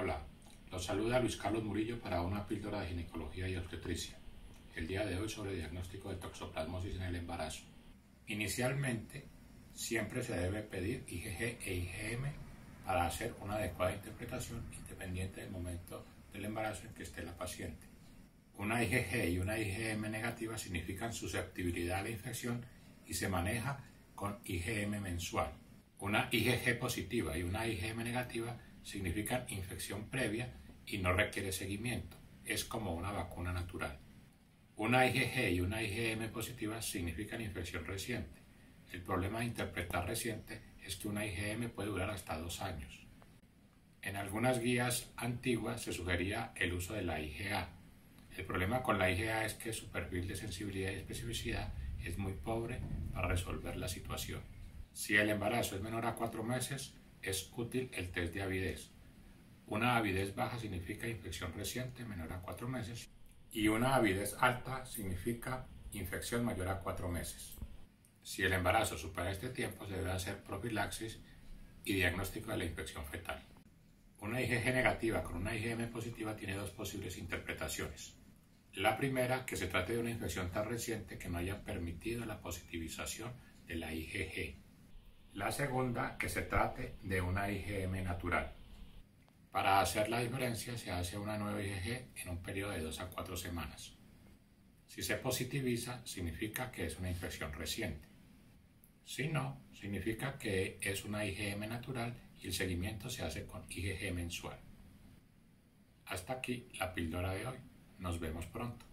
Hola, los saluda Luis Carlos Murillo para una píldora de ginecología y obstetricia. El día de hoy sobre diagnóstico de toxoplasmosis en el embarazo. Inicialmente, siempre se debe pedir IgG e IgM para hacer una adecuada interpretación independiente del momento del embarazo en que esté la paciente. Una IgG y una IgM negativa significan susceptibilidad a la infección y se maneja con IgM mensual. Una IgG positiva y una IgM negativa significan infección previa y no requiere seguimiento. Es como una vacuna natural. Una IgG y una IgM positiva significan infección reciente. El problema de interpretar reciente es que una IgM puede durar hasta dos años. En algunas guías antiguas se sugería el uso de la IgA. El problema con la IgA es que su perfil de sensibilidad y especificidad es muy pobre para resolver la situación. Si el embarazo es menor a cuatro meses, es útil el test de avidez. Una avidez baja significa infección reciente menor a cuatro meses y una avidez alta significa infección mayor a cuatro meses. Si el embarazo supera este tiempo, se debe hacer profilaxis y diagnóstico de la infección fetal. Una IgG negativa con una IgM positiva tiene dos posibles interpretaciones. La primera, que se trate de una infección tan reciente que no haya permitido la positivización de la IgG. La segunda, que se trate de una IgM natural. Para hacer la diferencia se hace una nueva IgG en un periodo de 2 a 4 semanas. Si se positiviza, significa que es una infección reciente. Si no, significa que es una IgM natural y el seguimiento se hace con IgG mensual. Hasta aquí la píldora de hoy. Nos vemos pronto.